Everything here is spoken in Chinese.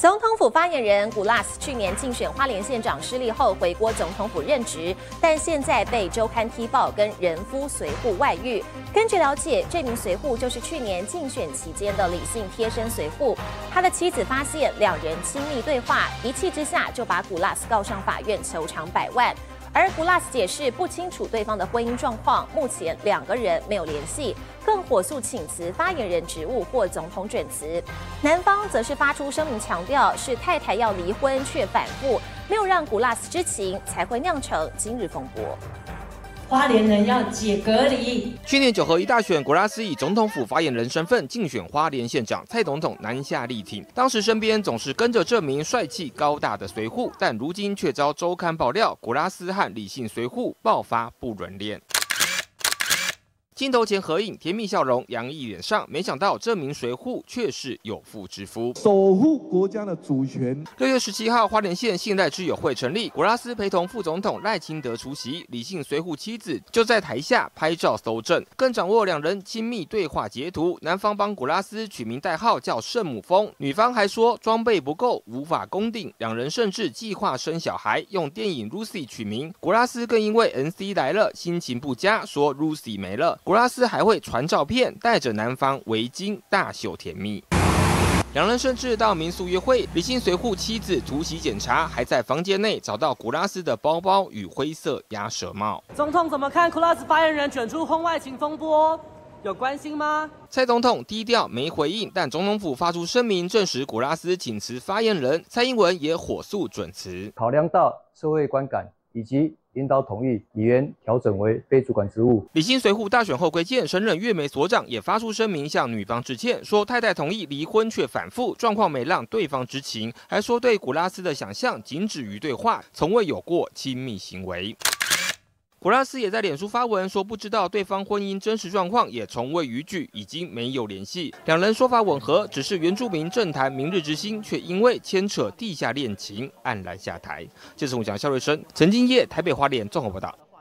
总统府发言人古拉斯去年竞选花莲县长失利后回国总统府任职，但现在被周刊踢爆跟人夫随护外遇。根据了解，这名随护就是去年竞选期间的李姓贴身随护。他的妻子发现两人亲密对话，一气之下就把古拉斯告上法院，求偿百万。而古拉斯解释不清楚对方的婚姻状况，目前两个人没有联系，更火速请辞发言人职务或总统准辞。男方则是发出声明强调，是太太要离婚却反复，没有让古拉斯知情，才会酿成今日风波。花莲人要解隔离。去年九合一大选，古拉斯以总统府发言人身份竞选花莲县长，蔡总统南下力挺，当时身边总是跟着这名帅气高大的随护，但如今却遭周刊爆料，古拉斯和李姓随护爆发不伦恋。镜头前合影，甜蜜笑容洋溢脸上，没想到这名随护却是有妇之夫，守护国家的主权。六月十七号，花莲县信赖之友会成立，古拉斯陪同副总统赖清德出席，李姓随护妻子就在台下拍照搜证，更掌握两人亲密对话截图。男方帮古拉斯取名代号叫圣母峰，女方还说装备不够，无法攻顶。两人甚至计划生小孩，用电影 Lucy 取名。古拉斯更因为 NC 来了，心情不佳，说 Lucy 没了。古拉斯还会传照片，带着男方围巾大秀甜蜜。两人甚至到民宿约会。李姓随护妻子突袭检查，还在房间内找到古拉斯的包包与灰色鸭舌帽。总统怎么看？古拉斯发言人卷出婚外情风波，有关心吗？蔡总统低调没回应，但总统府发出声明证实古拉斯请辞发言人。蔡英文也火速准辞，考量到社会观感以及。领导同意李渊调整为非主管职务。李新随护大选后归建，升任月梅所长，也发出声明向女方致歉，说太太同意离婚却反复，状况没让对方知情，还说对古拉斯的想象仅止于对话，从未有过亲密行为。古拉斯也在脸书发文说，不知道对方婚姻真实状况，也从未逾矩，已经没有联系。两人说法吻合，只是原住民政坛明日之星，却因为牵扯地下恋情黯然下台。这是我讲肖瑞生，曾经夜台北花莲综合报道。